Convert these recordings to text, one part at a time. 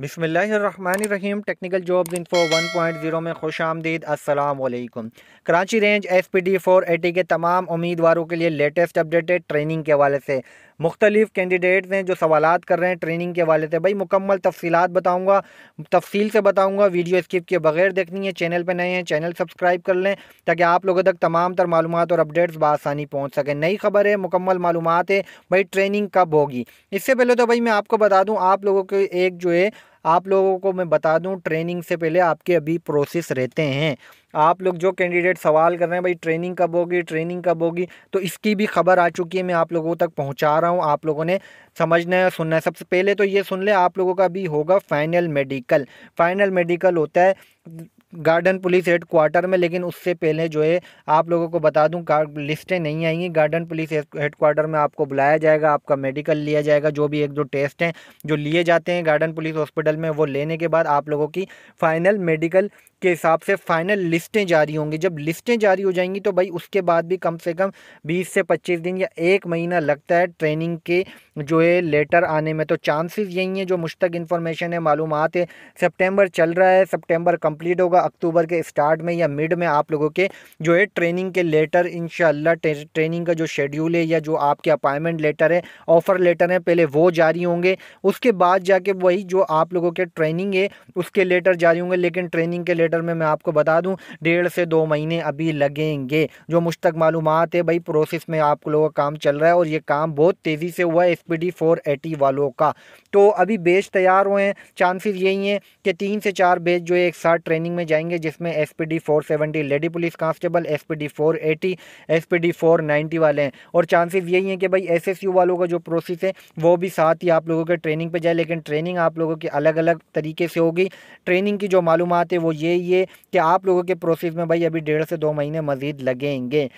बिसमीम technical jobs info 1.0 में खुश आमदीद असलकुम Karachi range S P D four eighty के तमाम उम्मीदवारों के लिए लेटेस्ट अपडेटेड ट्रेनिंग के हवाले से। मुख्तलिफ़ कैंडिडेट्स हैं जो सवाल कर रहे हैं ट्रेनिंग के हवाले से। भाई, मुकम्मल तफसीत बताऊँगा। तफसील से बताऊँगा वीडियो स्किप के बगैर देखनी है चैनल पर नए हैं चैनल सब्सक्राइब कर लें, ताकि आप लोगों तक तमाम तर मालूम और अपडेट्स बसानी पहुँच सकें। नई खबर है, मुकम्मल मालूम है, भाई ट्रेनिंग कब होगी? इससे पहले तो भाई, मैं आपको बता दूँ, आप लोगों के एक जो है आप लोगों को मैं बता दूँ ट्रेनिंग से पहले आपके अभी प्रोसेस रहते हैं। आप लोग जो कैंडिडेट सवाल कर रहे हैं, भाई ट्रेनिंग कब होगी ट्रेनिंग कब होगी तो इसकी भी खबर आ चुकी है, मैं आप लोगों तक पहुँचा रहा हूँ, आप लोगों ने समझना है, सुनना है। सबसे पहले तो ये सुन ले, आप लोगों का अभी होगा फाइनल मेडिकल फाइनल मेडिकल होता है गार्डन पुलिस हेड क्वार्टर में, लेकिन उससे पहले जो है, आप लोगों को बता दूँ लिस्टें नहीं आएँगी गार्डन पुलिस हेड क्वार्टर में आपको बुलाया जाएगा, आपका मेडिकल लिया जाएगा, जो भी एक दो टेस्ट हैं, जो लिए जाते हैं गार्डन पुलिस हॉस्पिटल में, वो लेने के बाद आप लोगों की फ़ाइनल मेडिकल के हिसाब से फ़ाइनल लिस्टें जारी होंगी। जब लिस्टें जारी हो जाएँगी तो भाई उसके बाद भी कम से कम 20 से 25 दिन या एक महीना लगता है ट्रेनिंग के जो है लेटर आने में। तो चांसेस यही हैं, जो मुझ तक इन्फॉर्मेशन है मालूम है सितंबर चल रहा है सितंबर कंप्लीट होगा अक्टूबर के स्टार्ट में या मिड में आप लोगों के जो है ट्रेनिंग के लेटर इन ट्रेनिंग का जो शेड्यूल है या जो आपके अपॉइंटमेंट लेटर है ऑफ़र लेटर है, पहले वो जारी होंगे। उसके बाद जाके वही जो आप लोगों के ट्रेनिंग है, उसके लेटर जारी होंगे, लेकिन ट्रेनिंग के लेटर में मैं आपको बता दूँ, डेढ़ से दो महीने अभी लगेंगे। जो मुझ तक मालूम है भाई प्रोसेस में आप लोगों का काम चल रहा है और ये काम बहुत तेज़ी से हुआ है एस पी वालों का। तो अभी बेच तैयार हुए हैं। चांसेस यही हैं कि तीन से चार बेच जो एक साथ ट्रेनिंग में जाएँगे, जिसमें S P D four seventy lady police constable S P D four eighty S P D four ninety वाले हैं। और चांसेस यही हैं कि भाई एस एस यू वालों का जो प्रोसेस है, वो भी साथ ही आप लोगों के ट्रेनिंग पर जाए। लेकिन ट्रेनिंग आप लोगों की अलग अलग तरीके से होगी। ट्रेनिंग की जो मालूम है, वो ये ये कि आप लोगों के प्रोसेस में भाई अभी डेढ़ से दो महीने मज़ीद लगेंगे।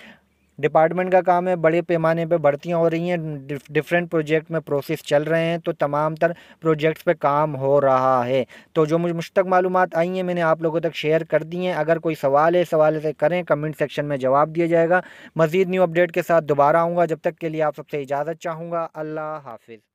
डिपार्टमेंट का काम है, बड़े पैमाने पे भर्तियाँ हो रही हैं डिफरेंट प्रोजेक्ट में प्रोसेस चल रहे हैं तो तमाम तर प्रोजेक्ट्स पे काम हो रहा है। तो जो मुझ मुझ तक मालूम आई हैं, मैंने आप लोगों तक शेयर कर दी हैं। अगर कोई सवाल है, सवाल से करें, कमेंट सेक्शन में जवाब दिया जाएगा। मज़ीद न्यू अपडेट के साथ दोबारा आऊँगा, जब तक के लिए आप सबसे इजाज़त चाहूँगा। अल्लाह हाफिज़।